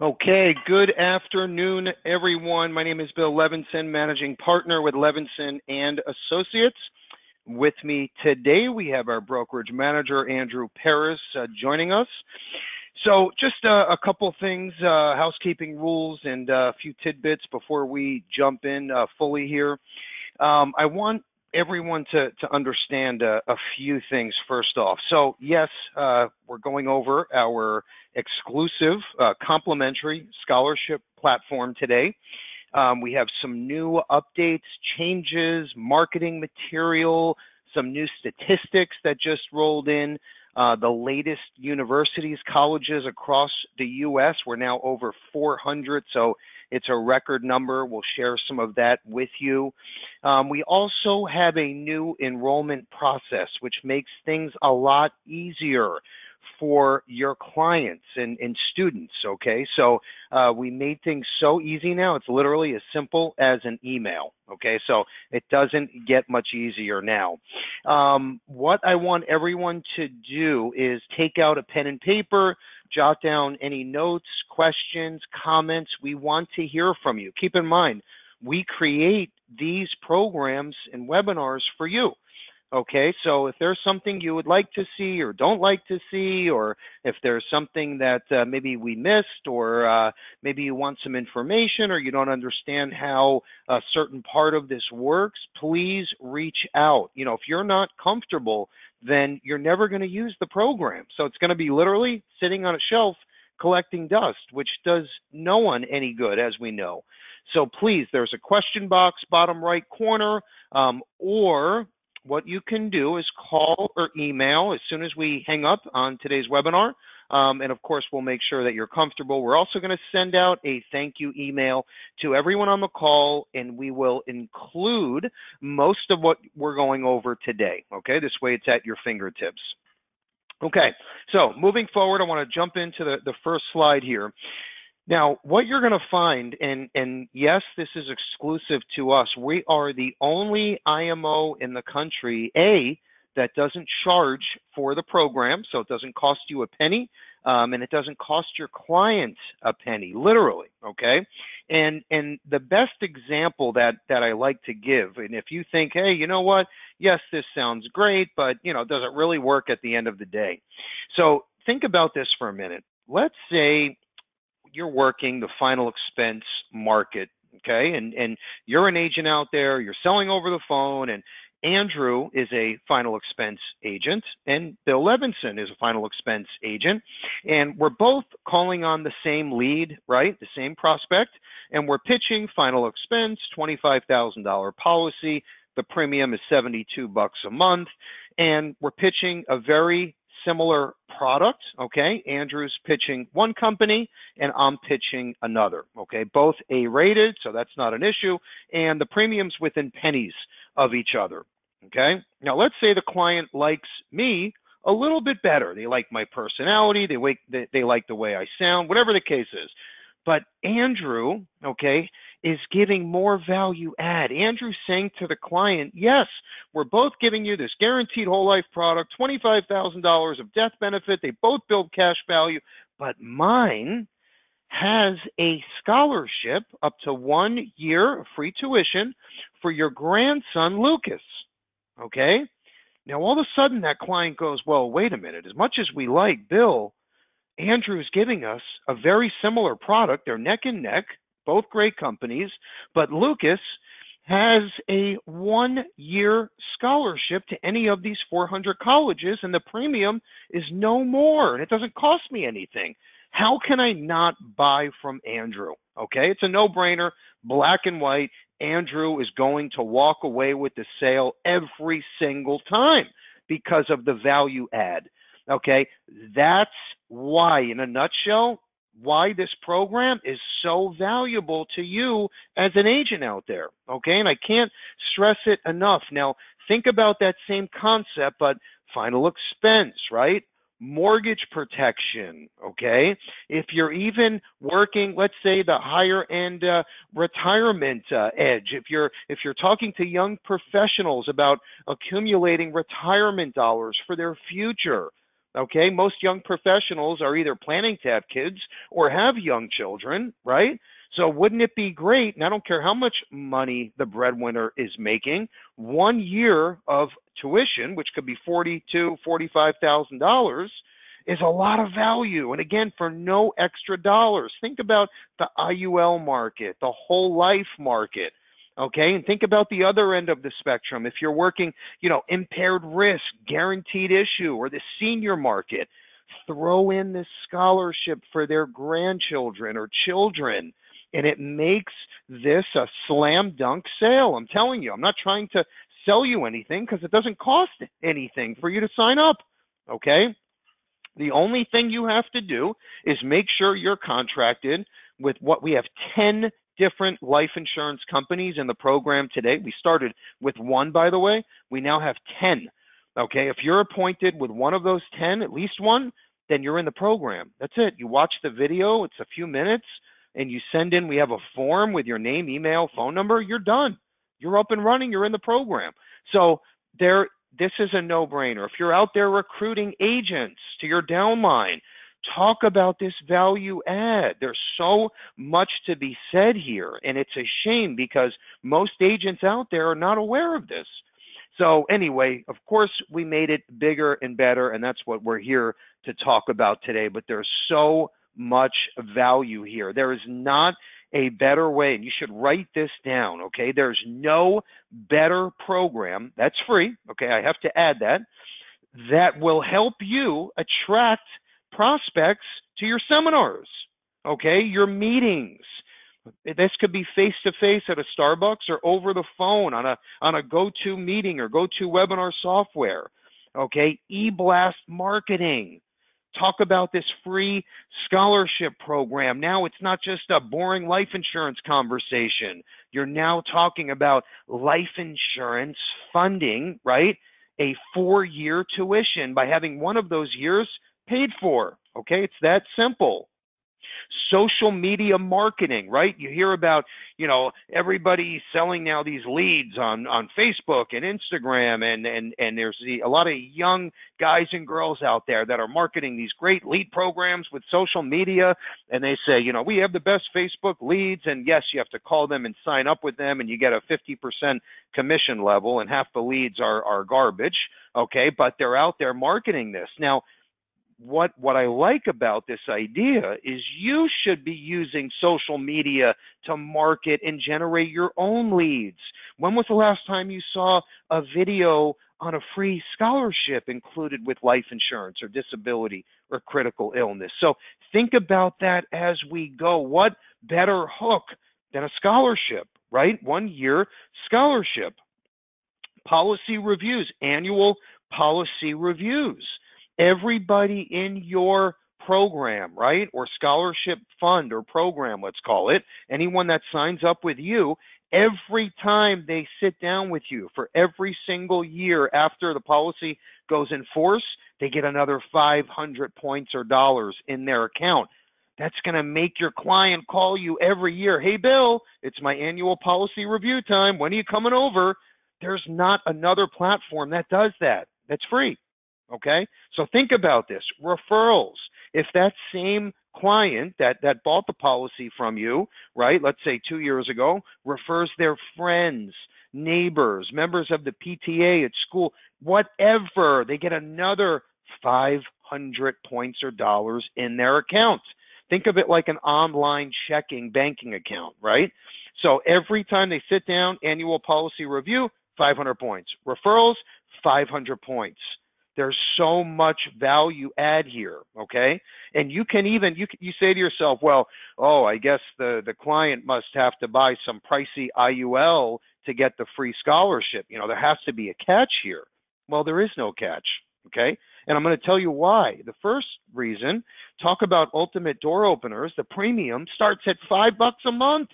Okay, good afternoon, everyone. My name is Bill Levinson, managing partner with Levinson and Associates. With me today, we have our brokerage manager, Andrew Paris, uh, joining us. So, just uh, a couple things, uh, housekeeping rules, and uh, a few tidbits before we jump in uh, fully here. Um, I want everyone to, to understand a, a, few things first off. So, yes, uh, we're going over our exclusive uh, complimentary scholarship platform today. Um, we have some new updates, changes, marketing material, some new statistics that just rolled in. Uh, the latest universities, colleges across the U.S. We're now over 400, so it's a record number. We'll share some of that with you. Um, we also have a new enrollment process, which makes things a lot easier for your clients and, and students. Okay, so uh, we made things so easy now. It's literally as simple as an email. Okay, so it doesn't get much easier now. Um, what I want everyone to do is take out a pen and paper, jot down any notes, questions, comments. We want to hear from you. Keep in mind, we create these programs and webinars for you. Okay, so if there's something you would like to see or don't like to see, or if there's something that uh, maybe we missed, or uh, maybe you want some information, or you don't understand how a certain part of this works, please reach out. You know, if you're not comfortable, then you're never going to use the program. So it's going to be literally sitting on a shelf collecting dust, which does no one any good, as we know. So please, there's a question box bottom right corner, um, or what you can do is call or email as soon as we hang up on today's webinar. Um, and of course, we'll make sure that you're comfortable. We're also going to send out a thank you email to everyone on the call, and we will include most of what we're going over today. Okay, this way it's at your fingertips. Okay, so moving forward, I want to jump into the, the first slide here. Now, what you're going to find, and, and yes, this is exclusive to us, we are the only IMO in the country, A, that doesn't charge for the program, so it doesn't cost you a penny, um, and it doesn't cost your client a penny, literally, okay? And and the best example that that I like to give, and if you think, hey, you know what? Yes, this sounds great, but you know, does it really work at the end of the day? So think about this for a minute. Let's say you're working the final expense market okay? And and you're an agent out there you're selling over the phone and Andrew is a final expense agent and Bill Levinson is a final expense agent. And we're both calling on the same lead right? The same prospect. And we're pitching final expense $25,000 policy. The premium is 72 bucks a month. And we're pitching a very similar product, okay? Andrew's pitching one company and I'm pitching another, okay? Both A rated, so that's not an issue, and the premiums within pennies of each other, okay? Now let's say the client likes me a little bit better. They like my personality, they, like, they, they like the way I sound, whatever the case is. But Andrew, okay, is giving more value add. Andrew's saying to the client, yes, we're both giving you this guaranteed whole life product, $25,000 of death benefit. They both build cash value, but mine has a scholarship up to one year of free tuition for your grandson, Lucas. Okay? Now, all of a sudden, that client goes, well, wait a minute. As much as we like Bill, Andrew's giving us a very similar product. They're neck and neck both great companies, but Lucas has a one year scholarship to any of these 400 colleges, and the premium is no more, and it doesn't cost me anything. How can I not buy from Andrew? Okay, it's a no brainer, black and white. Andrew is going to walk away with the sale every single time because of the value add. Okay, that's why, in a nutshell, why this program is so valuable to you as an agent out there. Okay. And I can't stress it enough. Now, think about that same concept, but final expense, right? Mortgage protection. Okay. If you're even working, let's say the higher end uh, retirement uh, edge, if you're, if you're talking to young professionals about accumulating retirement dollars for their future, Okay, most young professionals are either planning to have kids or have young children, right? So wouldn't it be great? And I don't care how much money the breadwinner is making, one year of tuition, which could be forty to forty-five thousand dollars, is a lot of value. And again, for no extra dollars. Think about the IUL market, the whole life market. Okay, and think about the other end of the spectrum. If you're working, you know, impaired risk, guaranteed issue, or the senior market, throw in this scholarship for their grandchildren or children and it makes this a slam dunk sale. I'm telling you, I'm not trying to sell you anything because it doesn't cost anything for you to sign up. Okay? The only thing you have to do is make sure you're contracted with what we have 10 different life insurance companies in the program today. We started with one, by the way. We now have 10. Okay, if you're appointed with one of those 10, at least one, then you're in the program. That's it. You watch the video, it's a few minutes, and you send in, we have a form with your name, email, phone number, you're done. You're up and running, you're in the program. So there this is a no-brainer. If you're out there recruiting agents to your downline, talk about this value add. There's so much to be said here, and it's a shame because most agents out there are not aware of this. So, anyway, of course, we made it bigger and better, and that's what we're here to talk about today. But there's so much value here. There is not a better way, and you should write this down, okay? There's no better program that's free, okay? I have to add that, that will help you attract prospects to your seminars, okay, your meetings. This could be face to face at a Starbucks or over the phone on a on a go-to meeting or go-to webinar software. Okay, e-blast marketing. Talk about this free scholarship program. Now it's not just a boring life insurance conversation. You're now talking about life insurance funding, right? A four year tuition by having one of those years paid for. Okay, it's that simple. Social media marketing, right? You hear about, you know, everybody selling now these leads on on Facebook and Instagram, and and and there's the, a lot of young guys and girls out there that are marketing these great lead programs with social media, and they say, you know, we have the best Facebook leads, and yes, you have to call them and sign up with them, and you get a 50% commission level, and half the leads are are garbage. Okay, but they're out there marketing this now what what I like about this idea is you should be using social media to market and generate your own leads. When was the last time you saw a video on a free scholarship included with life insurance or disability or critical illness? So think about that as we go. What better hook than a scholarship, right? One year scholarship. Policy reviews, annual policy reviews everybody in your program, right? Or scholarship fund or program, let's call it, anyone that signs up with you, every time they sit down with you for every single year after the policy goes in force, they get another 500 points or dollars in their account. That's going to make your client call you every year. Hey, Bill, it's my annual policy review time. When are you coming over? There's not another platform that does that. That's free. Okay? So think about this. Referrals. If that same client that, that bought the policy from you, right, let's say two years ago, refers their friends, neighbors, members of the PTA at school, whatever, they get another 500 points or dollars in their account. Think of it like an online checking banking account, right? So every time they sit down, annual policy review, 500 points. Referrals, 500 points. There's so much value add here, okay? And you can even you you say to yourself, well, oh, I guess the the client must have to buy some pricey IUL to get the free scholarship. You know, there has to be a catch here. Well, there is no catch, okay? And I'm going to tell you why. The first reason, talk about ultimate door openers, the premium starts at 5 bucks a month.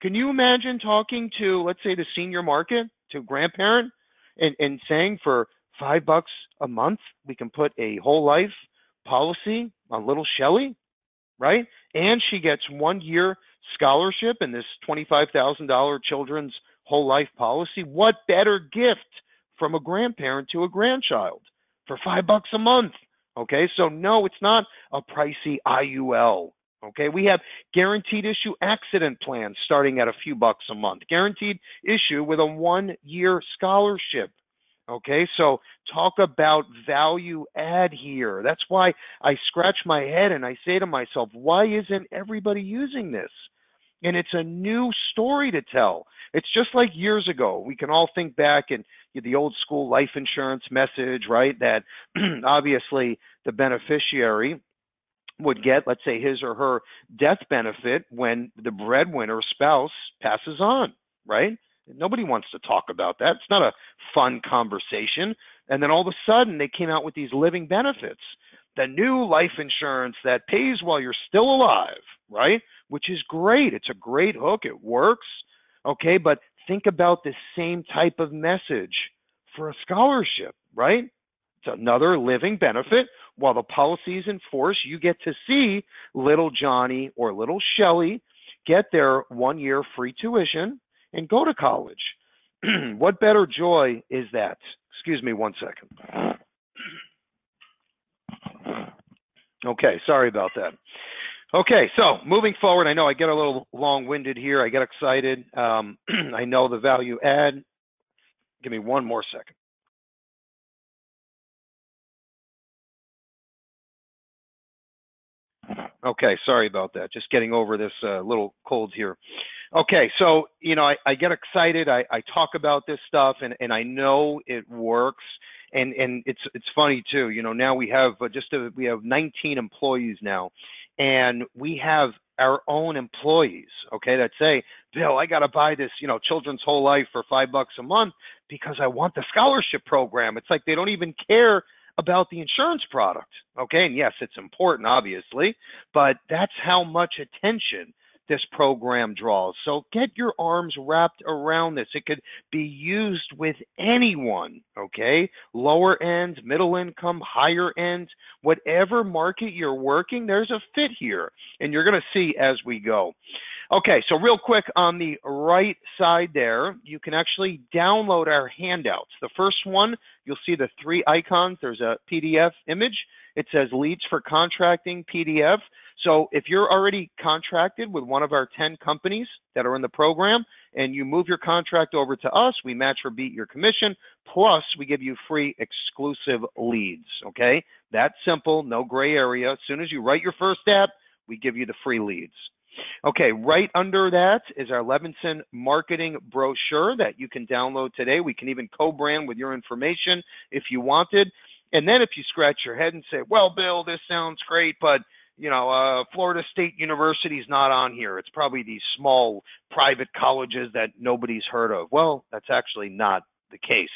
Can you imagine talking to let's say the senior market, to grandparent and and saying for five bucks a month, we can put a whole life policy on little Shelly, right? And she gets one year scholarship in this $25,000 children's whole life policy. What better gift from a grandparent to a grandchild for five bucks a month. Okay, so no, it's not a pricey IUL. Okay, we have guaranteed issue accident plans starting at a few bucks a month, guaranteed issue with a one year scholarship. Okay, so talk about value add here. That's why I scratch my head and I say to myself, why isn't everybody using this? And it's a new story to tell. It's just like years ago. We can all think back and the old school life insurance message, right? That obviously the beneficiary would get, let's say, his or her death benefit when the breadwinner spouse passes on, right? Nobody wants to talk about that. It's not a fun conversation. And then all of a sudden, they came out with these living benefits, the new life insurance that pays while you're still alive, right? Which is great. It's a great hook. It works. Okay. But think about the same type of message for a scholarship, right? It's another living benefit. While the policy is in force, you get to see little Johnny or little Shelly get their one year free tuition and go to college. what better joy is that? Excuse me one second. Okay, sorry about that. Okay, so moving forward, I know I get a little long-winded here. I get excited. Um, I know the value add. Give me one more second. Okay, sorry about that. Just getting over this uh, little cold here. Okay, so you know, I, I get excited. I, I talk about this stuff, and, and I know it works. And and it's it's funny too. You know, now we have uh, just a, we have 19 employees now, and we have our own employees. Okay, that say, Bill, I got to buy this. You know, Children's Whole Life for five bucks a month because I want the scholarship program. It's like they don't even care about the insurance product. Okay, and yes, it's important, obviously, but that's how much attention this program draws. So get your arms wrapped around this. It could be used with anyone, okay? Lower end, middle income, higher end, whatever market you're working, there's a fit here. And you're going to see as we go. Okay, so real quick on the right side there, you can actually download our handouts. The first one, you'll see the three icons. There's a PDF image. It says Leads for Contracting PDF. So if you're already contracted with one of our 10 companies that are in the program and you move your contract over to us, we match or beat your commission, plus we give you free exclusive leads. Okay? That's simple, no gray area. As soon as you write your first app, we give you the free leads. Okay, right under that is our Levinson marketing brochure that you can download today. We can even co-brand with your information if you wanted. And then if you scratch your head and say, well, Bill, this sounds great, but you know, uh, Florida State University is not on here. It's probably these small private colleges that nobody's heard of. Well, that's actually not the case.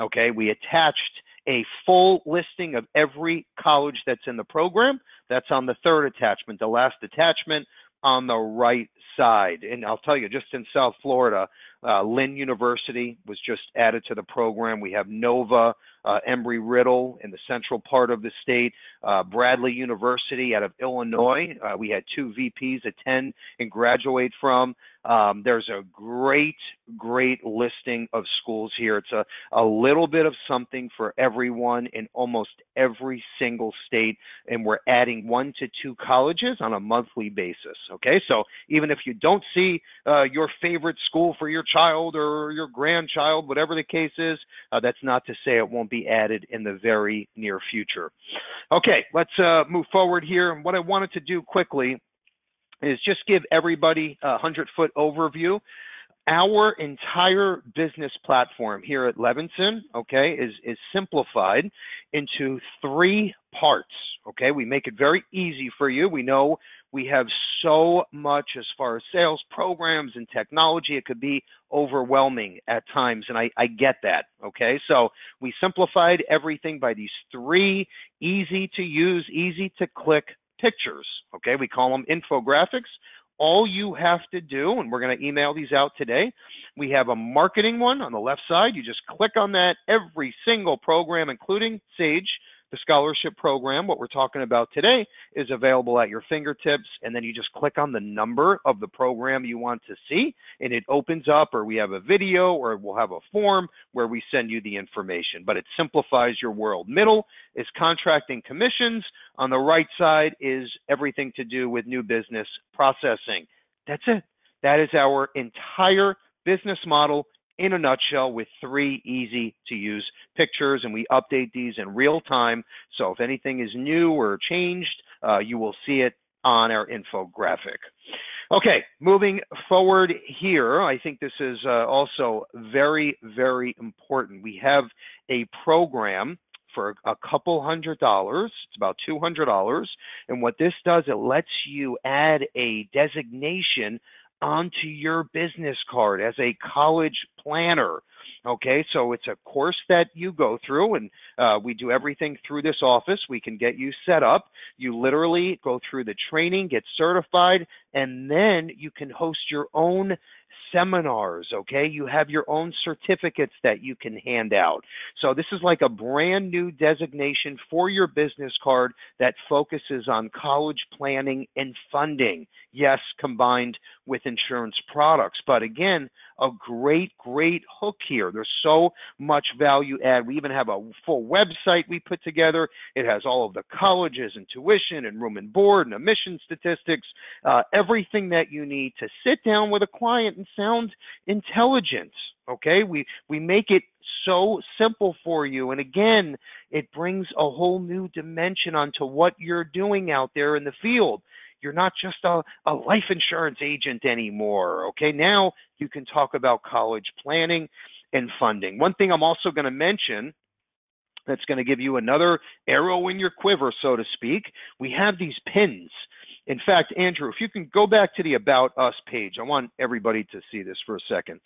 Okay, we attached a full listing of every college that's in the program. That's on the third attachment. The last attachment on the right side. And I'll tell you, just in South Florida, uh, Lynn University was just added to the program. We have Nova, uh, Embry Riddle in the central part of the state, uh, Bradley University out of Illinois. Uh, we had two VPs attend and graduate from. Um, there's a great, great listing of schools here. It's a, a little bit of something for everyone in almost every single state, and we're adding one to two colleges on a monthly basis. Okay, so even if you don't see uh, your favorite school for your child or your grandchild, whatever the case is, uh, that's not to say it won't be added in the very near future. Okay, let's uh, move forward here. And what I wanted to do quickly is just give everybody a 100 foot overview. Our entire business platform here at Levinson, okay, is, is simplified into three parts. Okay, we make it very easy for you. We know we have so much as far as sales programs and technology. It could be overwhelming at times, and I, I get that. Okay, so we simplified everything by these three easy to use, easy to click pictures. Okay, we call them infographics. All you have to do, and we're going to email these out today, we have a marketing one on the left side. You just click on that every single program, including Sage The scholarship program, what we're talking about today, is available at your fingertips, and then you just click on the number of the program you want to see, and it opens up, or we have a video, or we'll have a form where we send you the information. But it simplifies your world. Middle is contracting commissions. On the right side is everything to do with new business processing. That's it. That is our entire business model in a nutshell with three easy to use pictures and we update these in real time. So if anything is new or changed, uh, you will see it on our infographic. Okay, moving forward here, I think this is uh, also very, very important. We have a program for a couple hundred dollars. It's about $200. And what this does, it lets you add a designation onto your business card as a college planner. Okay, so it's a course that you go through, and uh, we do everything through this office. We can get you set up. You literally go through the training, get certified, and then you can host your own seminars, okay? You have your own certificates that you can hand out. So this is like a brand new designation for your business card that focuses on college planning and funding. Yes, combined with insurance products. But again, a great, great hook here. There's so much value add. We even have a full website we put together. It has all of the colleges and tuition and room and board and admission statistics, uh, everything that you need to sit down with a client and sound intelligent. Okay, we we make it so simple for you, and again, it brings a whole new dimension onto what you're doing out there in the field. You're not just a, a life insurance agent anymore. Okay, now you can talk about college planning and funding. One thing I'm also going to mention that's going to give you another arrow in your quiver, so to speak. We have these pins. In fact, Andrew, if you can go back to the About Us page, I want everybody to see this for a second.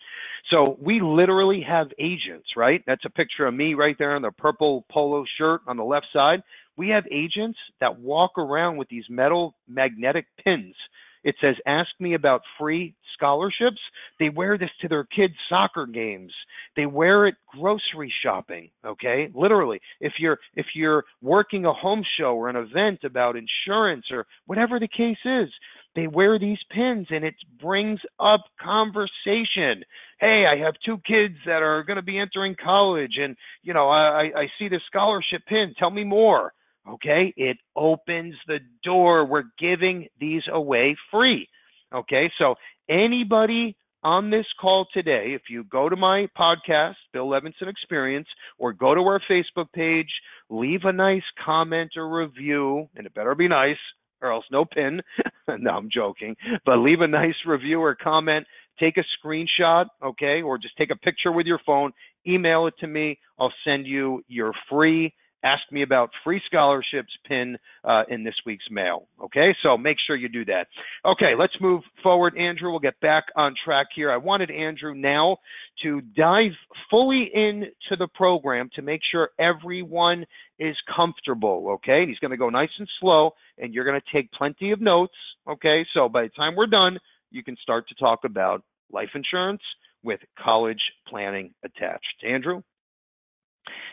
So we literally have agents, right? That's a picture of me right there in the purple polo shirt on the left side. We have agents that walk around with these metal magnetic pins. It says, ask me about free scholarships. They wear this to their kids' soccer games. They wear it grocery shopping. Okay. Literally, if you're, if you're working a home show or an event about insurance or whatever the case is, they wear these pins and it brings up conversation. Hey, I have two kids that are going to be entering college and, you know, I, I see the scholarship pin. Tell me more. Okay, it opens the door. We're giving these away free. Okay, so anybody on this call today, if you go to my podcast, Bill Levinson Experience, or go to our Facebook page, leave a nice comment or review, and it better be nice, or else no pin. no, I'm joking. But leave a nice review or comment. Take a screenshot, okay, or just take a picture with your phone, email it to me. I'll send you your free Ask Me About Free Scholarships pin uh, in this week's mail. Okay, so make sure you do that. Okay, let's move forward. Andrew, we'll get back on track here. I wanted Andrew now to dive fully into the program to make sure everyone is comfortable. Okay, and he's going to go nice and slow, and you're going to take plenty of notes. Okay, so by the time we're done, you can start to talk about life insurance with college planning attached. Andrew?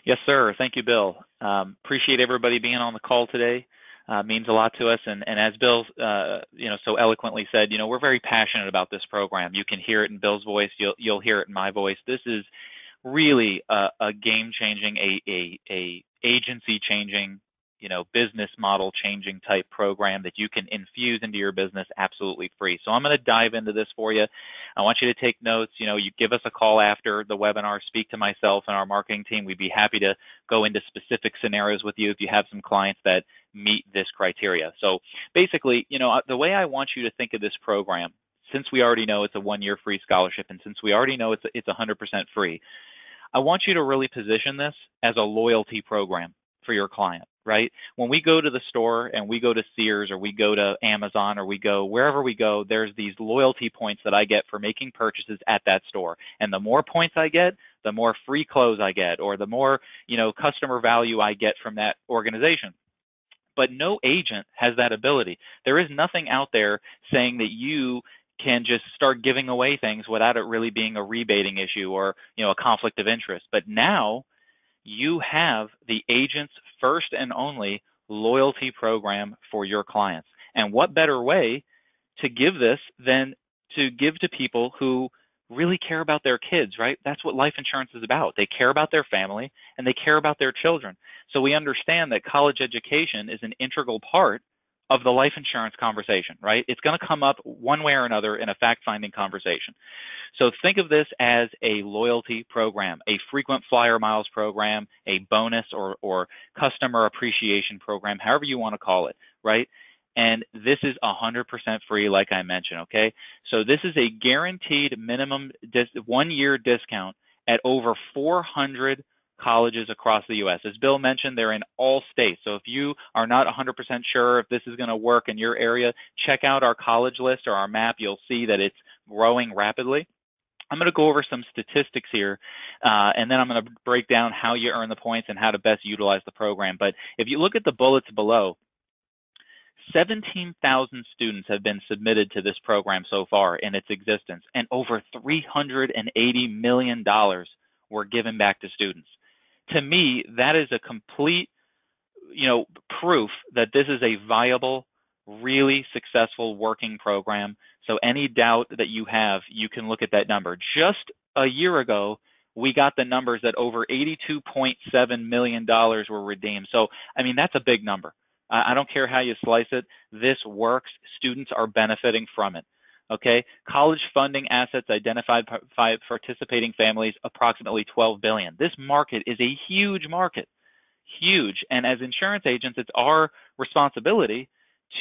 Yes, sir. Thank you, Bill. Um, appreciate everybody being on the call today. Uh, means a lot to us. And, and as Bill, uh, you know, so eloquently said, you know, we're very passionate about this program. You can hear it in Bill's voice. You'll you'll hear it in my voice. This is really a, a game-changing, a, a a agency changing you know, business model changing type program that you can infuse into your business absolutely free. So I'm going to dive into this for you. I want you to take notes. You know, you give us a call after the webinar, speak to myself and our marketing team. We'd be happy to go into specific scenarios with you if you have some clients that meet this criteria. So basically, you know, the way I want you to think of this program, since we already know it's a one-year free scholarship and since we already know it's it's 100% free, I want you to really position this as a loyalty program for your client, right? When we go to the store and we go to Sears or we go to Amazon or we go wherever we go, there's these loyalty points that I get for making purchases at that store. And the more points I get, the more free clothes I get or the more, you know, customer value I get from that organization. But no agent has that ability. There is nothing out there saying that you can just start giving away things without it really being a rebating issue or you know a conflict of interest but now you have the agent's first and only loyalty program for your clients. And what better way to give this than to give to people who really care about their kids, right? That's what life insurance is about. They care about their family and they care about their children. So we understand that college education is an integral part of the life insurance conversation, right? It's going to come up one way or another in a fact finding conversation. So think of this as a loyalty program, a frequent flyer miles program, a bonus or, or customer appreciation program, however you want to call it, right? And this is 100% free, like I mentioned, okay? So this is a guaranteed minimum one year discount at over 400 colleges across the U.S. As Bill mentioned, they're in all states. So if you are not 100% sure if this is going to work in your area, check out our college list or our map. You'll see that it's growing rapidly. I'm going to go over some statistics here, uh, and then I'm going to break down how you earn the points and how to best utilize the program. But if you look at the bullets below, 17,000 students have been submitted to this program so far in its existence, and over $380 million were given back to students to me, that is a complete, you know, proof that this is a viable, really successful working program. So any doubt that you have, you can look at that number. Just a year ago, we got the numbers that over $82.7 million were redeemed. So, I mean, that's a big number. I don't care how you slice it. This works. Students are benefiting from it. Okay, college funding assets identified by participating families approximately 12 billion. This market is a huge market, huge. And as insurance agents, it's our responsibility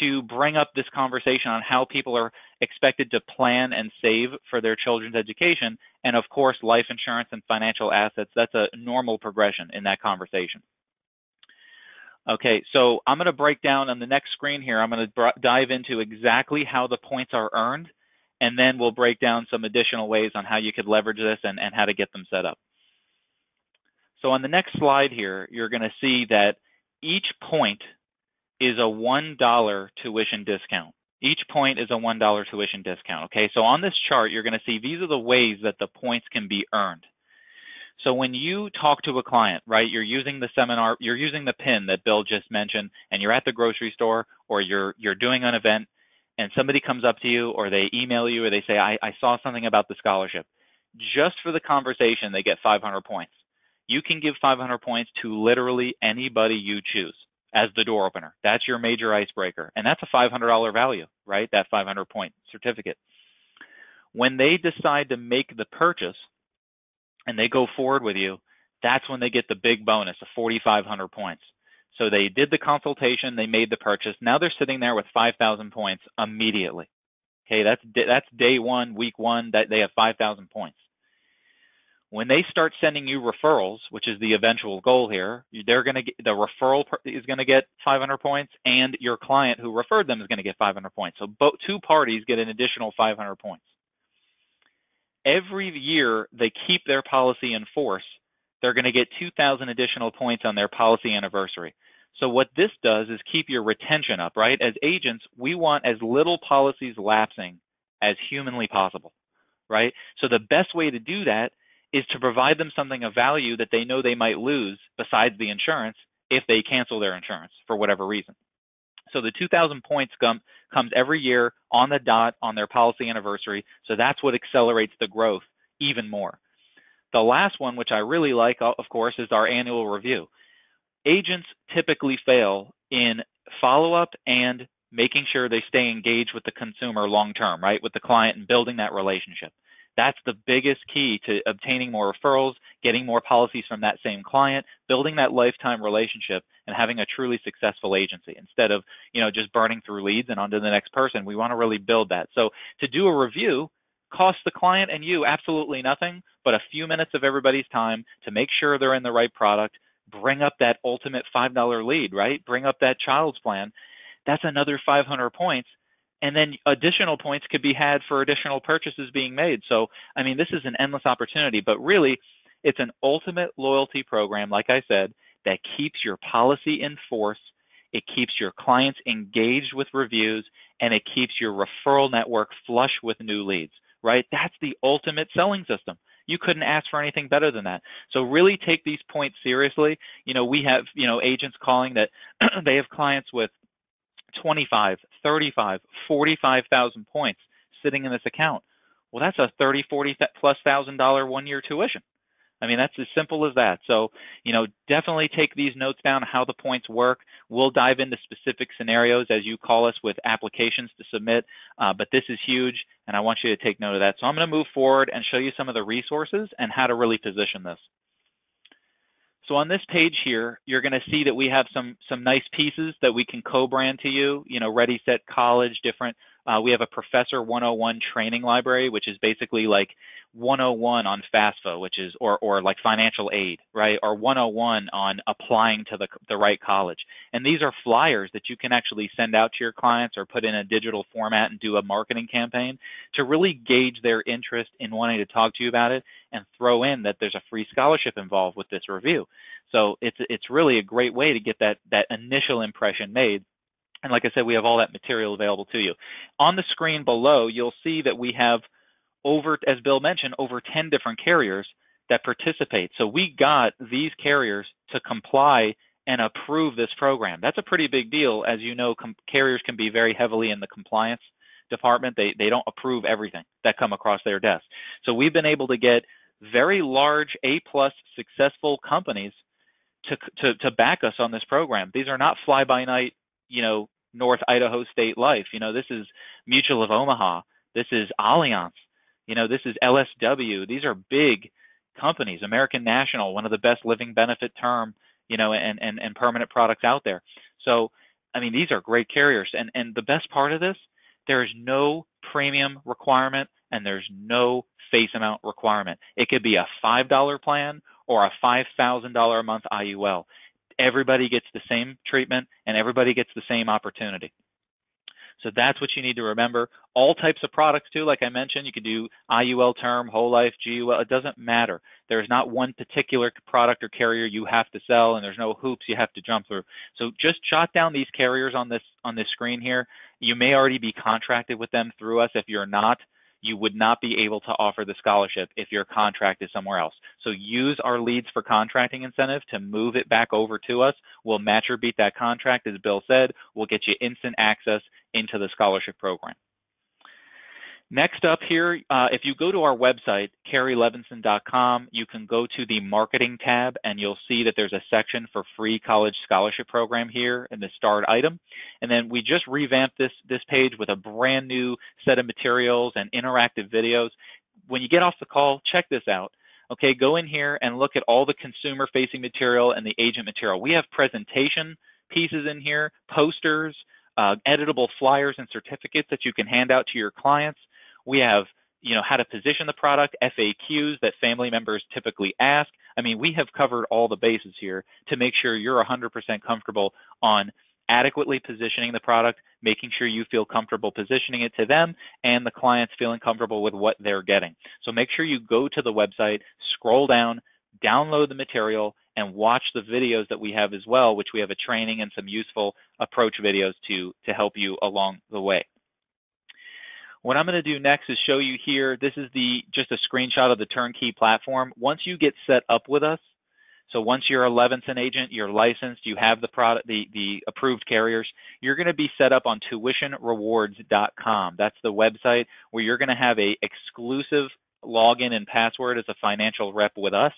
to bring up this conversation on how people are expected to plan and save for their children's education. And of course, life insurance and financial assets, that's a normal progression in that conversation. Okay, so I'm going to break down on the next screen here, I'm going to dive into exactly how the points are earned, and then we'll break down some additional ways on how you could leverage this and, and how to get them set up. So on the next slide here, you're going to see that each point is a $1 tuition discount. Each point is a $1 tuition discount, okay? So on this chart, you're going to see these are the ways that the points can be earned. So when you talk to a client, right, you're using the seminar, you're using the pin that Bill just mentioned, and you're at the grocery store or you're you're doing an event, and somebody comes up to you or they email you or they say, I, I saw something about the scholarship. Just for the conversation, they get 500 points. You can give 500 points to literally anybody you choose as the door opener. That's your major icebreaker. And that's a $500 value, right? That 500 point certificate. When they decide to make the purchase, and they go forward with you, that's when they get the big bonus of 4,500 points. So they did the consultation, they made the purchase. Now they're sitting there with 5,000 points immediately. Okay, that's that's day one, week one. That they have 5,000 points. When they start sending you referrals, which is the eventual goal here, they're going to get the referral is going to get 500 points, and your client who referred them is going to get 500 points. So both two parties get an additional 500 points every year they keep their policy in force, they're going to get 2,000 additional points on their policy anniversary. So what this does is keep your retention up, right? As agents, we want as little policies lapsing as humanly possible, right? So the best way to do that is to provide them something of value that they know they might lose besides the insurance if they cancel their insurance for whatever reason. So the 2,000 points come, comes every year on the dot on their policy anniversary. So that's what accelerates the growth even more. The last one, which I really like, of course, is our annual review. Agents typically fail in follow up and making sure they stay engaged with the consumer long term, right, with the client and building that relationship. That's the biggest key to obtaining more referrals, getting more policies from that same client, building that lifetime relationship and having a truly successful agency instead of, you know, just burning through leads and on to the next person. We want to really build that. So to do a review costs the client and you absolutely nothing, but a few minutes of everybody's time to make sure they're in the right product, bring up that ultimate $5 lead, right? Bring up that child's plan. That's another 500 points and then additional points could be had for additional purchases being made. So, I mean, this is an endless opportunity, but really, it's an ultimate loyalty program, like I said, that keeps your policy in force, it keeps your clients engaged with reviews, and it keeps your referral network flush with new leads, right? That's the ultimate selling system. You couldn't ask for anything better than that. So really take these points seriously. You know, we have, you know, agents calling that they have clients with 25, 35, 45,000 points sitting in this account. Well, that's a 30, 40 plus thousand dollar one year tuition. I mean, that's as simple as that. So, you know, definitely take these notes down how the points work. We'll dive into specific scenarios as you call us with applications to submit, uh, but this is huge, and I want you to take note of that. So I'm going to move forward and show you some of the resources and how to really position this. So on this page here, you're going to see that we have some some nice pieces that we can co-brand to you. You know, Ready Set College, different. Uh, we have a Professor 101 training library, which is basically like 101 on FAFSA, which is or or like financial aid, right? Or 101 on applying to the the right college. And these are flyers that you can actually send out to your clients or put in a digital format and do a marketing campaign to really gauge their interest in wanting to talk to you about it and throw in that there's a free scholarship involved with this review. So it's it's really a great way to get that that initial impression made. And like I said, we have all that material available to you. On the screen below, you'll see that we have over, as Bill mentioned, over 10 different carriers that participate. So we got these carriers to comply and approve this program. That's a pretty big deal. As you know, carriers can be very heavily in the compliance department. They, they don't approve everything that come across their desk. So we've been able to get very large A plus successful companies to, to, to back us on this program. These are not fly by night, you know, North Idaho State Life. You know, this is Mutual of Omaha. This is Allianz. You know, this is LSW. These are big companies. American National, one of the best living benefit term, you know, and and and permanent products out there. So, I mean, these are great carriers. And and the best part of this, there is no premium requirement and there's no face amount requirement. It could be a $5 plan or a $5,000 a month IUL. Everybody gets the same treatment and everybody gets the same opportunity. So that's what you need to remember. All types of products too, like I mentioned, you can do IUL term, whole life, GUL, it doesn't matter. There's not one particular product or carrier you have to sell and there's no hoops you have to jump through. So just jot down these carriers on this on this screen here. You may already be contracted with them through us. If you're not, you would not be able to offer the scholarship if your contract is somewhere else. So use our leads for contracting incentive to move it back over to us. We'll match or beat that contract, as Bill said. We'll get you instant access into the scholarship program. Next up here, uh, if you go to our website, carylevinson.com, you can go to the marketing tab and you'll see that there's a section for free college scholarship program here in the starred item. And then we just revamped this, this page with a brand new set of materials and interactive videos. When you get off the call, check this out. Okay, go in here and look at all the consumer facing material and the agent material. We have presentation pieces in here, posters, uh, editable flyers and certificates that you can hand out to your clients. We have you know how to position the product, FAQs that family members typically ask. I mean, we have covered all the bases here to make sure you're 100% comfortable on adequately positioning the product, making sure you feel comfortable positioning it to them and the clients feeling comfortable with what they're getting. So make sure you go to the website, scroll down, download the material, and watch the videos that we have as well, which we have a training and some useful approach videos to, to help you along the way. What I'm going to do next is show you here, this is the just a screenshot of the turnkey platform. Once you get set up with us, so once you're a Levinson agent, you're licensed, you have the product, the, the approved carriers, you're going to be set up on tuitionrewards.com. That's the website where you're going to have a exclusive login and password as a financial rep with us.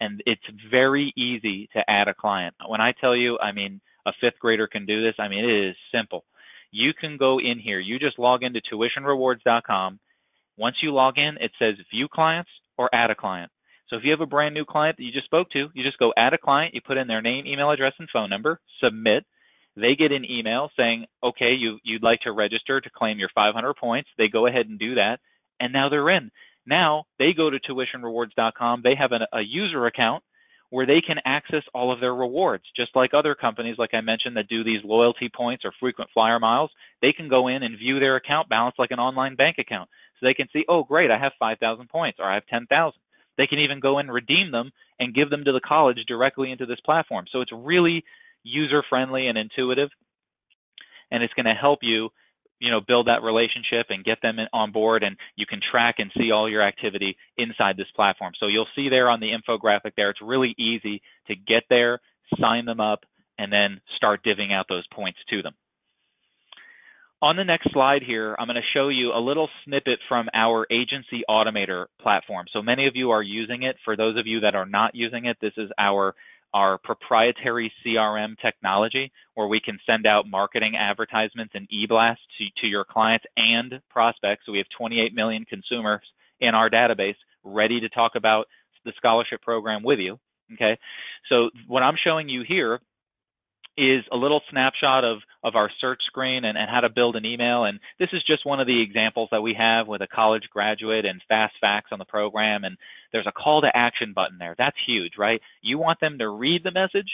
And it's very easy to add a client. When I tell you, I mean, a fifth grader can do this, I mean, it is simple you can go in here. You just log into tuitionrewards.com. Once you log in, it says view clients or add a client. So if you have a brand new client that you just spoke to, you just go add a client, you put in their name, email address, and phone number, submit. They get an email saying, okay, you, you'd like to register to claim your 500 points. They go ahead and do that, and now they're in. Now they go to tuitionrewards.com. They have a user account where they can access all of their rewards. Just like other companies, like I mentioned, that do these loyalty points or frequent flyer miles, they can go in and view their account balance like an online bank account. So they can see, oh, great, I have 5,000 points or I have 10,000. They can even go and redeem them and give them to the college directly into this platform. So it's really user friendly and intuitive. And it's going to help you you know build that relationship and get them in, on board and you can track and see all your activity inside this platform so you'll see there on the infographic there it's really easy to get there sign them up and then start divvying out those points to them on the next slide here, I'm going to show you a little snippet from our Agency Automator platform. So many of you are using it. For those of you that are not using it, this is our our proprietary CRM technology where we can send out marketing advertisements and e-blasts to, to your clients and prospects. So we have 28 million consumers in our database ready to talk about the scholarship program with you. Okay. So what I'm showing you here is a little snapshot of, of our search screen and, and how to build an email. And this is just one of the examples that we have with a college graduate and fast facts on the program. And there's a call to action button there. That's huge, right? You want them to read the message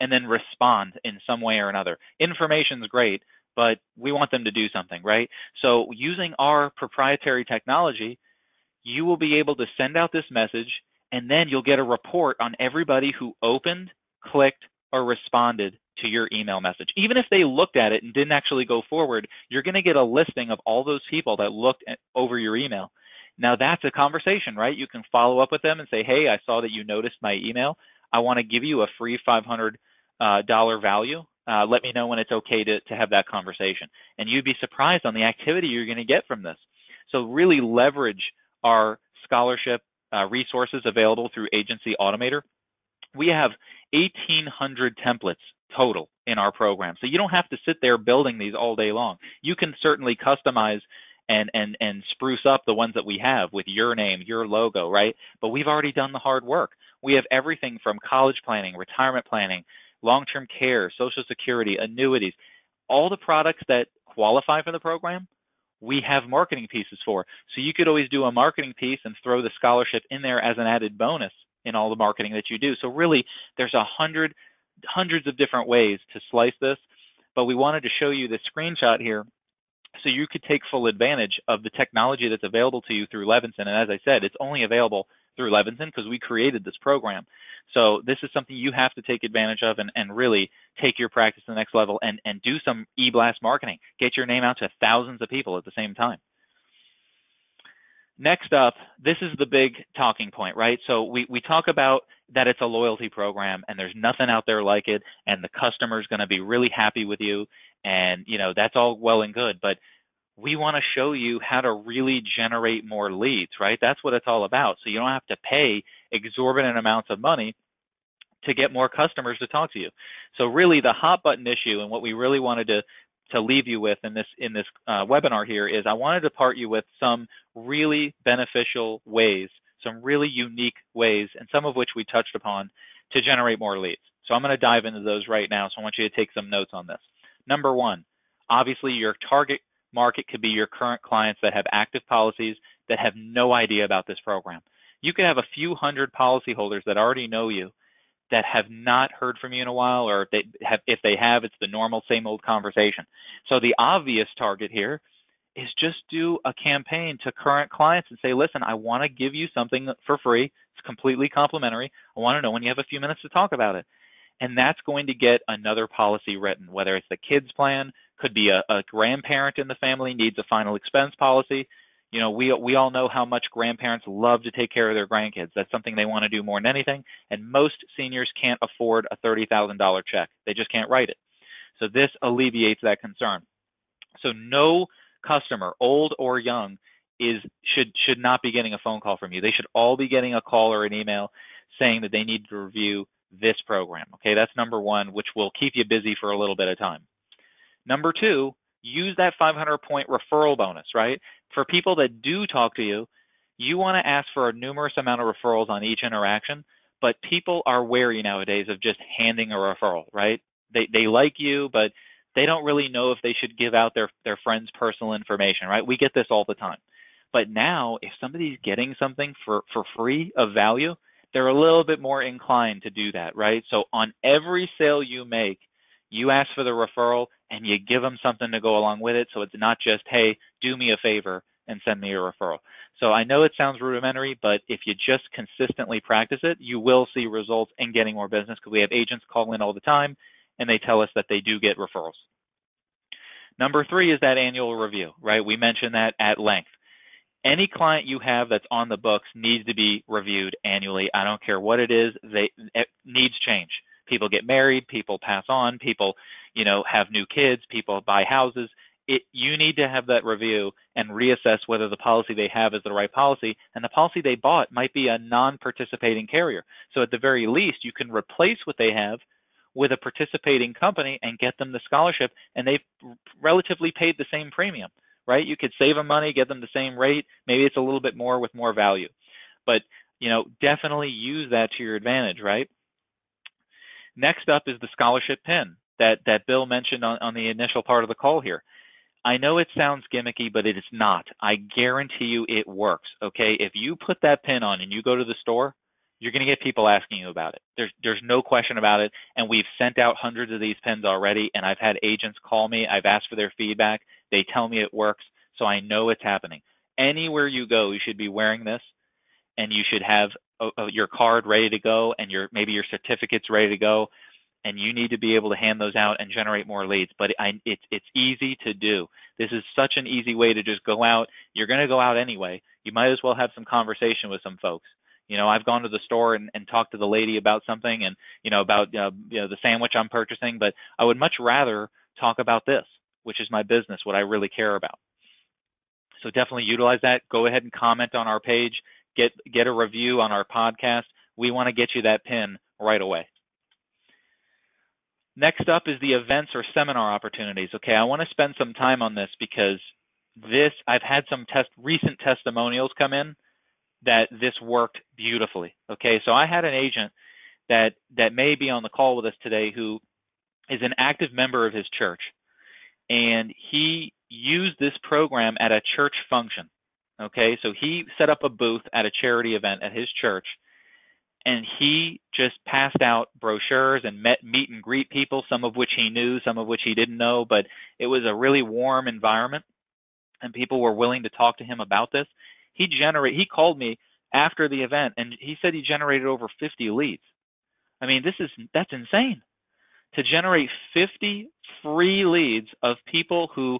and then respond in some way or another. Information is great, but we want them to do something, right? So using our proprietary technology, you will be able to send out this message and then you'll get a report on everybody who opened, clicked, or responded to your email message. Even if they looked at it and didn't actually go forward, you're going to get a listing of all those people that looked at, over your email. Now that's a conversation, right? You can follow up with them and say, "Hey, I saw that you noticed my email. I want to give you a free $500 uh, value. Uh, let me know when it's okay to, to have that conversation." And you'd be surprised on the activity you're going to get from this. So really leverage our scholarship uh, resources available through Agency Automator. We have 1,800 templates total in our program. So you don't have to sit there building these all day long. You can certainly customize and and and spruce up the ones that we have with your name, your logo, right? But we've already done the hard work. We have everything from college planning, retirement planning, long-term care, social security, annuities, all the products that qualify for the program, we have marketing pieces for. So you could always do a marketing piece and throw the scholarship in there as an added bonus in all the marketing that you do. So really, there's a hundred hundreds of different ways to slice this, but we wanted to show you this screenshot here so you could take full advantage of the technology that's available to you through Levinson. And as I said, it's only available through Levinson because we created this program. So this is something you have to take advantage of and, and really take your practice to the next level and, and do some e-blast marketing. Get your name out to thousands of people at the same time. Next up, this is the big talking point, right? So we, we talk about that it's a loyalty program and there's nothing out there like it and the customer's going to be really happy with you and you know that's all well and good but we want to show you how to really generate more leads right? That's what it's all about. So you don't have to pay exorbitant amounts of money to get more customers to talk to you. So really the hot button issue and what we really wanted to to leave you with in this in this uh, webinar here is I wanted to part you with some really beneficial ways, some really unique ways, and some of which we touched upon to generate more leads. So I'm going to dive into those right now. So I want you to take some notes on this. Number one, obviously your target market could be your current clients that have active policies that have no idea about this program. You could have a few hundred policyholders that already know you that have not heard from you in a while, or if they have, if they have, it's the normal same old conversation. So the obvious target here is just do a campaign to current clients and say, listen, I want to give you something for free. It's completely complimentary. I want to know when you have a few minutes to talk about it. And that's going to get another policy written, whether it's the kids plan, could be a, a grandparent in the family needs a final expense policy, you know, we we all know how much grandparents love to take care of their grandkids. That's something they want to do more than anything. And most seniors can't afford a thirty thousand dollar check. They just can't write it. So this alleviates that concern. So no customer, old or young, is should should not be getting a phone call from you. They should all be getting a call or an email saying that they need to review this program. Okay, that's number one, which will keep you busy for a little bit of time. Number two, use that 500 point referral bonus, right? For people that do talk to you, you want to ask for a numerous amount of referrals on each interaction, but people are wary nowadays of just handing a referral, right? They they like you, but they don't really know if they should give out their their friends' personal information, right? We get this all the time. But now, if somebody's getting something for for free of value, they're a little bit more inclined to do that, right? So on every sale you make, you ask for the referral and you give them something to go along with it. So it's not just, hey, do me a favor and send me a referral. So I know it sounds rudimentary, but if you just consistently practice it, you will see results in getting more business because we have agents call in all the time and they tell us that they do get referrals. Number three is that annual review, right? We mentioned that at length. Any client you have that's on the books needs to be reviewed annually. I don't care what it is, they it needs change. People get married, people pass on, people, you know, have new kids, people buy houses. It, you need to have that review and reassess whether the policy they have is the right policy. And the policy they bought might be a non-participating carrier. So at the very least, you can replace what they have with a participating company and get them the scholarship, and they've relatively paid the same premium, right? You could save them money, get them the same rate. Maybe it's a little bit more with more value, but you know, definitely use that to your advantage, right? Next up is the scholarship pin that that Bill mentioned on, on the initial part of the call here. I know it sounds gimmicky, but it is not. I guarantee you it works. Okay. If you put that pin on and you go to the store, you're going to get people asking you about it. There's there's no question about it. And we've sent out hundreds of these pins already, and I've had agents call me. I've asked for their feedback. They tell me it works, so I know it's happening. Anywhere you go, you should be wearing this, and you should have a, a, your card ready to go, and your maybe your certificates ready to go, and you need to be able to hand those out and generate more leads. But I, it's it's easy to do. This is such an easy way to just go out. You're going to go out anyway. You might as well have some conversation with some folks you know, I've gone to the store and, and talked to the lady about something and, you know, about, uh, you know, the sandwich I'm purchasing, but I would much rather talk about this, which is my business, what I really care about. So definitely utilize that. Go ahead and comment on our page. Get, get a review on our podcast. We want to get you that pin right away. Next up is the events or seminar opportunities. Okay, I want to spend some time on this because this, I've had some test, recent testimonials come in that this worked beautifully. Okay, so I had an agent that that may be on the call with us today who is an active member of his church, and he used this program at a church function. Okay, so he set up a booth at a charity event at his church, and he just passed out brochures and met meet and greet people, some of which he knew, some of which he didn't know, but it was a really warm environment, and people were willing to talk to him about this he generate he called me after the event and he said he generated over 50 leads. I mean, this is that's insane. To generate 50 free leads of people who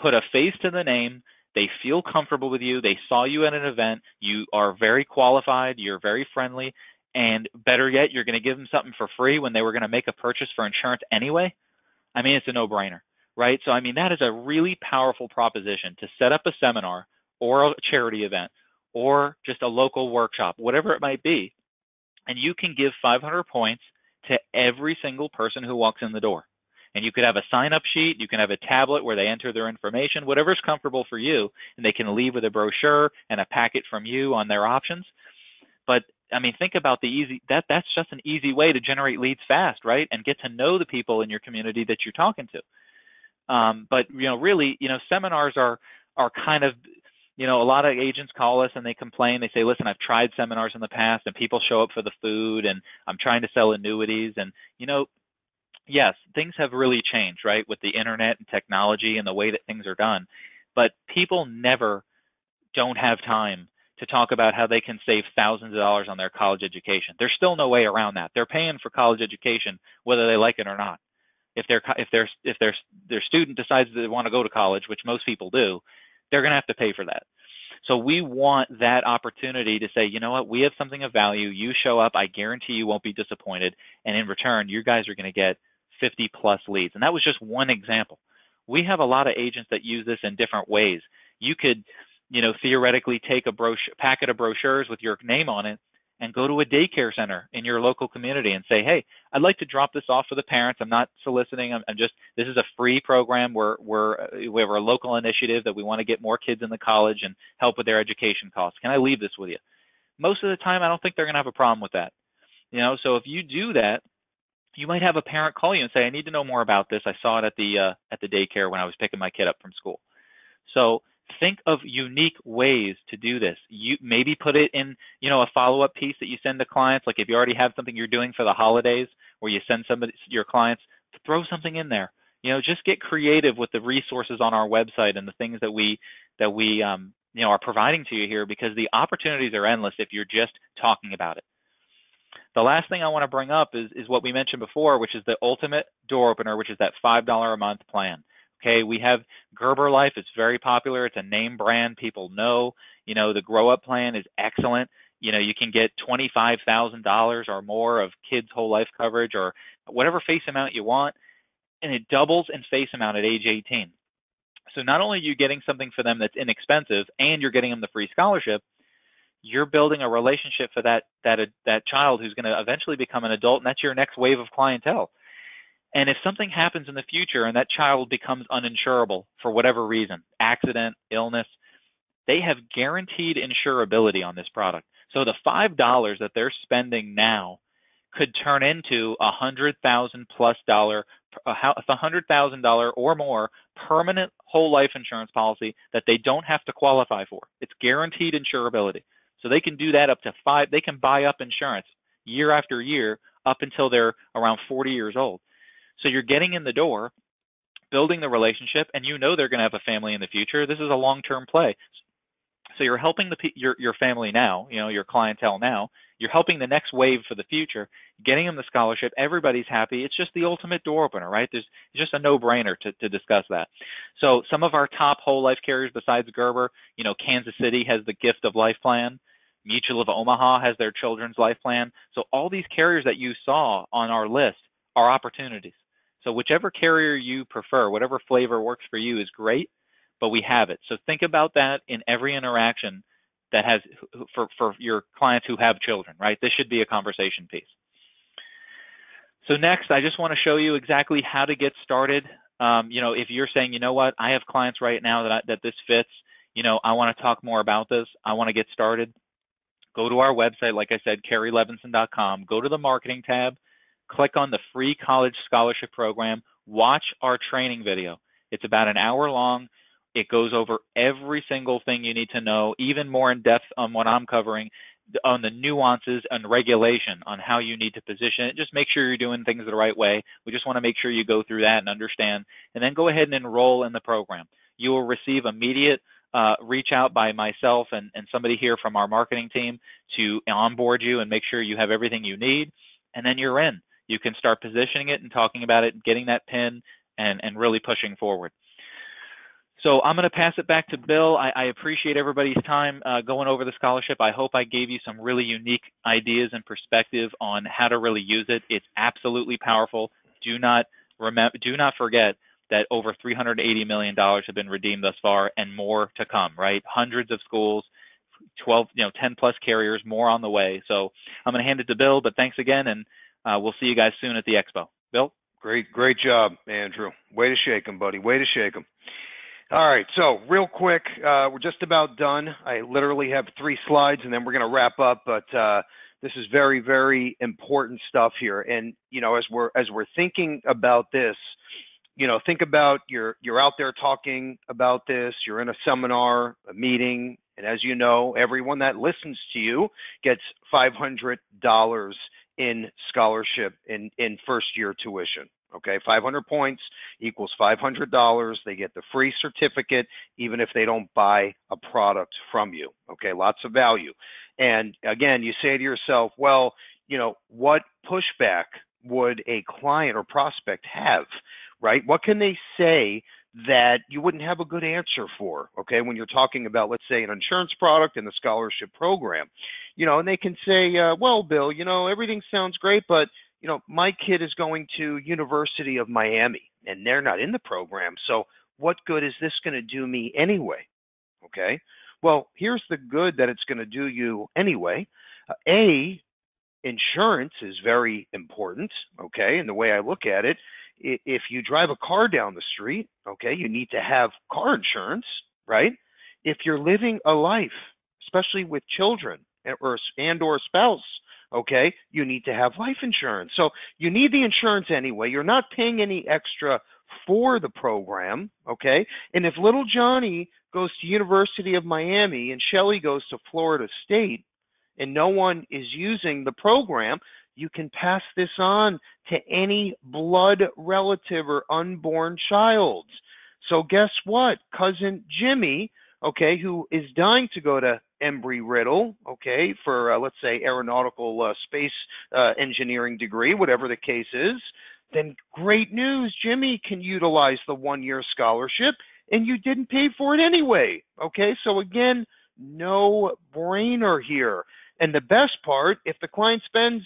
put a face to the name, they feel comfortable with you, they saw you at an event, you are very qualified, you're very friendly, and better yet, you're going to give them something for free when they were going to make a purchase for insurance anyway. I mean, it's a no-brainer, right? So I mean, that is a really powerful proposition to set up a seminar or a charity event or just a local workshop, whatever it might be. And you can give 500 points to every single person who walks in the door. And you could have a sign up sheet, you can have a tablet where they enter their information, whatever's comfortable for you, and they can leave with a brochure and a packet from you on their options. But I mean, think about the easy that that's just an easy way to generate leads fast, right? And get to know the people in your community that you're talking to. Um, but you know, really, you know, seminars are are kind of you know, a lot of agents call us and they complain. They say, listen, I've tried seminars in the past and people show up for the food and I'm trying to sell annuities. And, you know, yes, things have really changed, right, with the internet and technology and the way that things are done. But people never don't have time to talk about how they can save thousands of dollars on their college education. There's still no way around that. They're paying for college education whether they like it or not. If their if their if their their student decides that they want to go to college, which most people do, they're going to have to pay for that. So we want that opportunity to say, you know what, we have something of value. You show up, I guarantee you won't be disappointed. And in return, you guys are going to get 50 plus leads. And that was just one example. We have a lot of agents that use this in different ways. You could, you know, theoretically take a brochure, packet of brochures with your name on it and go to a daycare center in your local community and say, hey, I'd like to drop this off for the parents. I'm not soliciting. I'm, I'm just, this is a free program. We're, we're, we have a local initiative that we want to get more kids in the college and help with their education costs. Can I leave this with you? Most of the time, I don't think they're going to have a problem with that. You know, so if you do that, you might have a parent call you and say, I need to know more about this. I saw it at the, uh, at the daycare when I was picking my kid up from school. So think of unique ways to do this. You maybe put it in, you know, a follow-up piece that you send to clients. Like if you already have something you're doing for the holidays, where you send somebody your clients, throw something in there. You know, just get creative with the resources on our website and the things that we that we um, you know are providing to you here, because the opportunities are endless if you're just talking about it. The last thing I want to bring up is is what we mentioned before, which is the ultimate door opener, which is that five dollar a month plan. Okay, we have Gerber Life. It's very popular. It's a name brand people know. You know, the Grow Up Plan is excellent. You know, you can get $25,000 or more of kids' whole life coverage or whatever face amount you want, and it doubles in face amount at age 18. So not only are you getting something for them that's inexpensive, and you're getting them the free scholarship, you're building a relationship for that that that child who's going to eventually become an adult, and that's your next wave of clientele. And if something happens in the future and that child becomes uninsurable for whatever reason, accident, illness, they have guaranteed insurability on this product. So the five dollars that they're spending now could turn into a hundred thousand plus dollar, a hundred thousand dollar or more permanent whole life insurance policy that they don't have to qualify for. It's guaranteed insurability. So they can do that up to five. They can buy up insurance year after year up until they're around 40 years old. So you're getting in the door, building the relationship, and you know they're going to have a family in the future. This is a long-term play. So you're helping the your your family now, you know, your clientele now. You're helping the next wave for the future, getting them the scholarship. Everybody's happy. It's just the ultimate door opener, right? There's just a no-brainer to, to discuss that. So some of our top whole life carriers besides Gerber, you know, Kansas City has the Gift of Life plan. Mutual of Omaha has their children's life plan. So all these carriers that you saw on our list are opportunities. So whichever carrier you prefer, whatever flavor works for you is great, but we have it. So think about that in every interaction that has for, for your clients who have children, right? This should be a conversation piece. So next, I just want to show you exactly how to get started. Um, you know, if you're saying, you know what, I have clients right now that, I, that this fits, you know, I want to talk more about this. I want to get started. Go to our website, like I said, carylevinson.com. Go to the marketing tab click on the free college scholarship program, watch our training video. It's about an hour long. It goes over every single thing you need to know, even more in depth on what I'm covering, on the nuances and regulation on how you need to position it. Just make sure you're doing things the right way. We just want to make sure you go through that and understand, and then go ahead and enroll in the program. You will receive immediate uh, reach out by myself and, and somebody here from our marketing team to onboard you and make sure you have everything you need, and then you're in you can start positioning it and talking about it, and getting that pin, and, and really pushing forward. So I'm going to pass it back to Bill. I, I appreciate everybody's time uh, going over the scholarship. I hope I gave you some really unique ideas and perspective on how to really use it. It's absolutely powerful. Do not remember, do not forget that over 380 million dollars have been redeemed thus far, and more to come. Right, hundreds of schools, 12, you know, 10 plus carriers, more on the way. So I'm going to hand it to Bill. But thanks again, and uh, we'll see you guys soon at the expo. Bill? Great, great job, Andrew. Way to shake 'em, buddy. Way to shake 'em. All right, so real quick, uh, we're just about done. I literally have three slides, and then we're going to wrap up. But uh, this is very, very important stuff here. And you know, as we're as we're thinking about this, you know, think about you're you're out there talking about this. You're in a seminar, a meeting, and as you know, everyone that listens to you gets five hundred dollars in scholarship in, in first year tuition. Okay, 500 points equals $500. They get the free certificate, even if they don't buy a product from you. Okay, lots of value. And again, you say to yourself, well, you know, what pushback would a client or prospect have, right? What can they say that you wouldn't have a good answer for, okay, when you're talking about, let's say, an insurance product and the scholarship program, you know, and they can say, uh, well, Bill, you know, everything sounds great, but, you know, my kid is going to University of Miami and they're not in the program. So what good is this going to do me anyway? Okay. Well, here's the good that it's going to do you anyway. Uh, a, insurance is very important. Okay. And the way I look at it, if you drive a car down the street, okay, you need to have car insurance, right? If you're living a life, especially with children or and or spouse, okay, you need to have life insurance. So you need the insurance anyway. You're not paying any extra for the program, okay? And if little Johnny goes to University of Miami and Shelly goes to Florida State and no one is using the program, you can pass this on to any blood relative or unborn child. So guess what? Cousin Jimmy, okay, who is dying to go to Embry-Riddle, okay, for uh, let's say aeronautical uh, space uh, engineering degree, whatever the case is, then great news. Jimmy can utilize the one year scholarship and you didn't pay for it anyway. Okay, so again, no brainer here. And the best part, if the client spends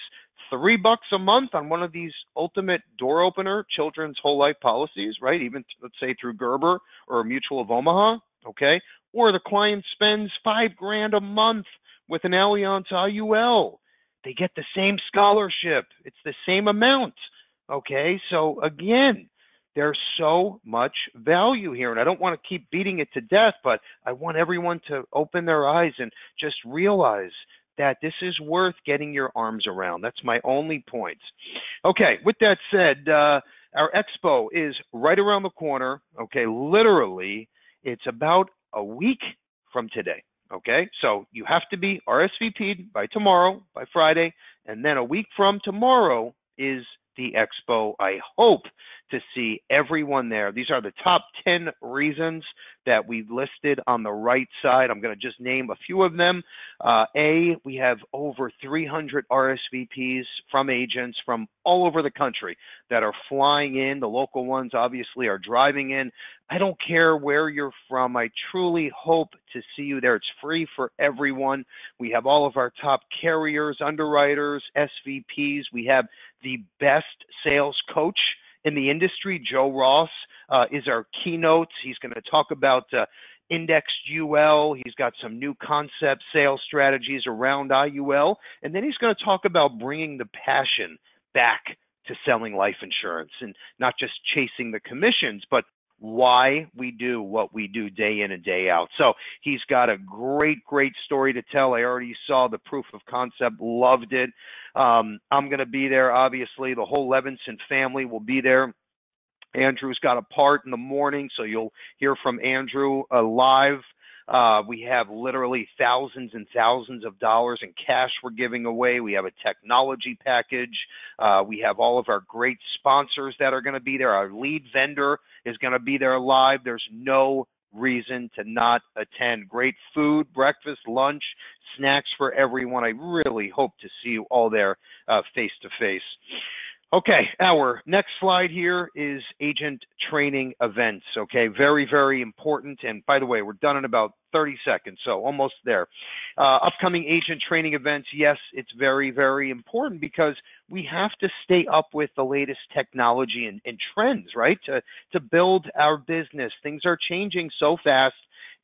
three bucks a month on one of these ultimate door opener children's whole life policies, right? Even let's say through Gerber or Mutual of Omaha, okay? Or the client spends five grand a month with an Allianz IUL. They get the same scholarship. It's the same amount. Okay. So again, there's so much value here. And I don't want to keep beating it to death, but I want everyone to open their eyes and just realize that this is worth getting your arms around. That's my only point. Okay, with that said, uh, our expo is right around the corner. Okay, literally, it's about a week from today. Okay, so you have to be RSVP'd by tomorrow, by Friday, and then a week from tomorrow is the expo. I hope to see everyone there. These are the top 10 reasons that we've listed on the right side. I'm going to just name a few of them. Uh, a, we have over 300 RSVPs from agents from all over the country that are flying in. The local ones obviously are driving in. I don't care where you're from. I truly hope to see you there. It's free for everyone. We have all of our top carriers, underwriters, SVPs. We have the best sales coach in the industry. Joe Ross uh, is our keynote. He's going to talk about uh, indexed UL. He's got some new concept sales strategies around IUL. And then he's going to talk about bringing the passion back to selling life insurance and not just chasing the commissions, but why we do what we do day in and day out. So he's got a great, great story to tell. I already saw the proof of concept, loved it. Um, I'm going to be there, obviously. The whole Levinson family will be there. Andrew's got a part in the morning, so you'll hear from Andrew uh, live. Uh, we have literally thousands and thousands of dollars in cash we're giving away. We have a technology package. Uh, we have all of our great sponsors that are going to be there. Our lead vendor is going to be there live. There's no reason to not attend. Great food, breakfast, lunch, snacks for everyone. I really hope to see you all there face to face. Okay, our next slide here is agent training events. Okay, very, very important. And by the way, we're done in about 30 seconds, so almost there. Uh, upcoming agent training events, yes, it's very, very important because we have to stay up with the latest technology and, and trends, right? To, to build our business. Things are changing so fast.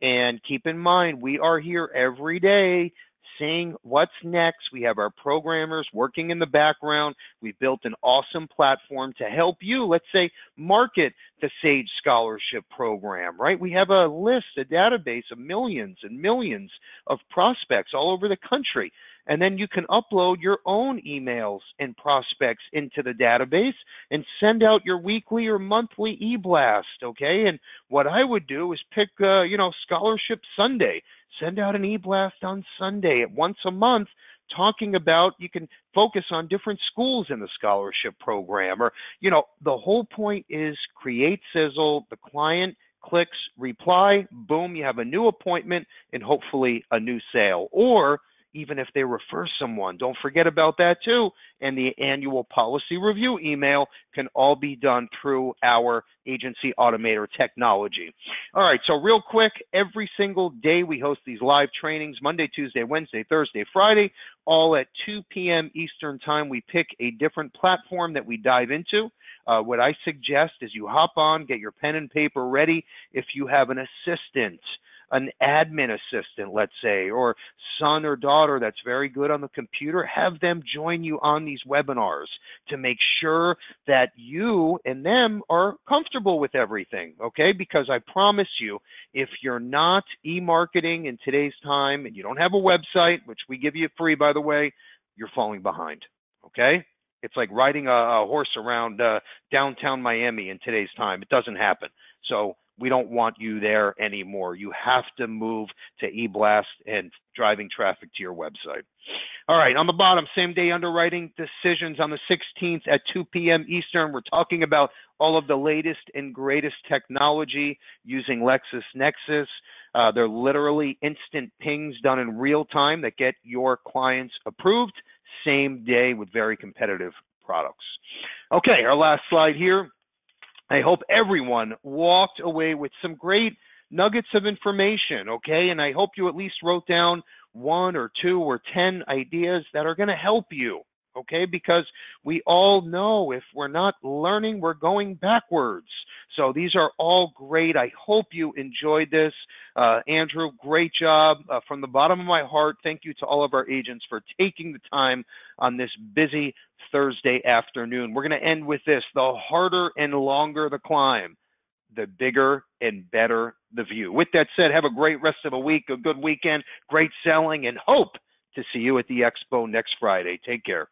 And keep in mind, we are here every day seeing what's next. We have our programmers working in the background. We've built an awesome platform to help you, let's say, market the SAGE Scholarship Program, right? We have a list, a database of millions and millions of prospects all over the country. And then you can upload your own emails and prospects into the database and send out your weekly or monthly e-blast, okay? And what I would do is pick, uh, you know, Scholarship Sunday send out an e-blast on Sunday at once a month talking about you can focus on different schools in the scholarship program or you know the whole point is create sizzle the client clicks reply boom you have a new appointment and hopefully a new sale. Or even if they refer someone. Don't forget about that too. And the annual policy review email can all be done through our agency automator technology. All right, so real quick, every single day we host these live trainings Monday, Tuesday, Wednesday, Thursday, Friday, all at 2 p.m. Eastern Time. We pick a different platform that we dive into. Uh, what I suggest is you hop on, get your pen and paper ready. If you have an assistant, an admin assistant, let's say, or son or daughter that's very good on the computer, have them join you on these webinars to make sure that you and them are comfortable with everything, okay? Because I promise you, if you're not e-marketing in today's time and you don't have a website, which we give you free, by the way, you're falling behind, okay? It's like riding a, a horse around uh, downtown Miami in today's time. It doesn't happen. So we don't want you there anymore. You have to move to eBlast and driving traffic to your website. All right, on the bottom, same day underwriting decisions on the 16th at 2 p.m. Eastern. We're talking about all of the latest and greatest technology using LexisNexis. Uh, they're literally instant pings done in real time that get your clients approved same day with very competitive products. Okay, our last slide here. I hope everyone walked away with some great nuggets of information, okay? And I hope you at least wrote down one or two or 10 ideas that are going to help you, okay? Because we all know if we're not learning, we're going backwards. So these are all great. I hope you enjoyed this. Uh, Andrew, great job. Uh, from the bottom of my heart, thank you to all of our agents for taking the time on this busy Thursday afternoon. We're going to end with this the harder and longer the climb, the bigger and better the view. With that said, have a great rest of a week, a good weekend, great selling, and hope to see you at the expo next Friday. Take care.